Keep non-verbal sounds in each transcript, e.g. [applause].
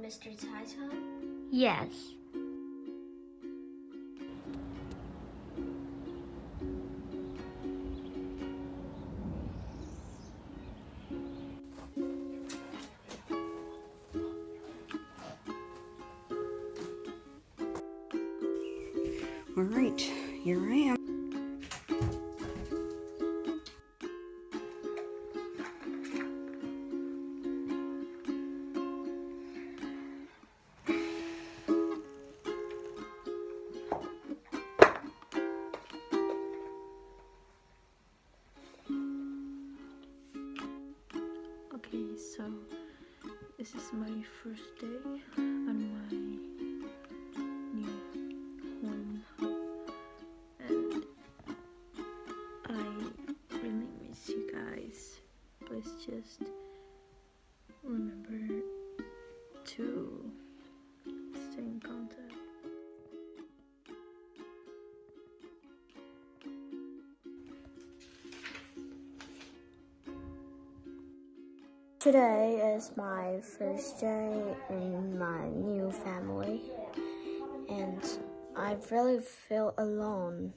Mr. Taito? Yes. All right, here I am. Okay, so this is my first day on my new home, and I really miss you guys. Please just remember to Today is my first day in my new family, and I really feel alone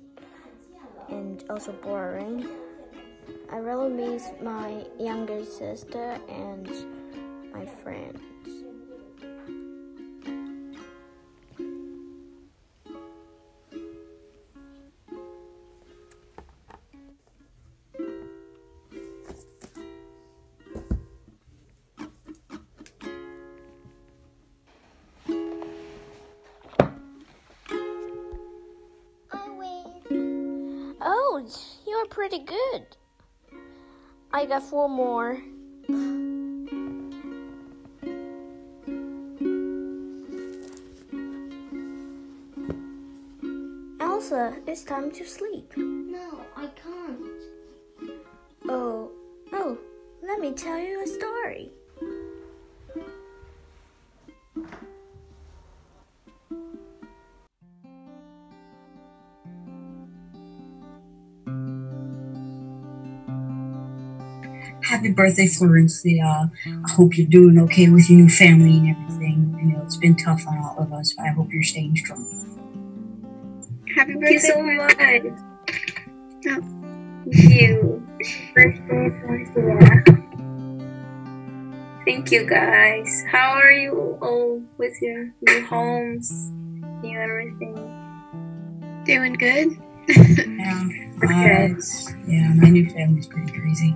and also boring. I really miss my younger sister and my friends. You're pretty good. I got four more. Elsa, it's time to sleep. No, I can't. Oh, oh, let me tell you a story. Happy birthday, Florencia. I hope you're doing okay with your new family and everything. I know it's been tough on all of us, but I hope you're staying strong. Happy birthday Thank you so much. Thank you. Birthday, Florencia. Thank you, guys. How are you all with your new homes, new everything? Doing good. [laughs] Yeah, uh, it's- yeah, my new family's pretty crazy.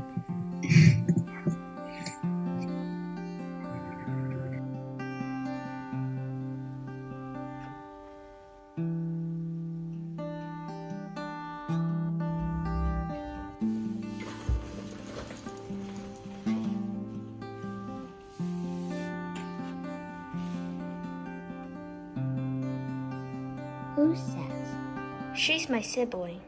Who's says? She's my sibling.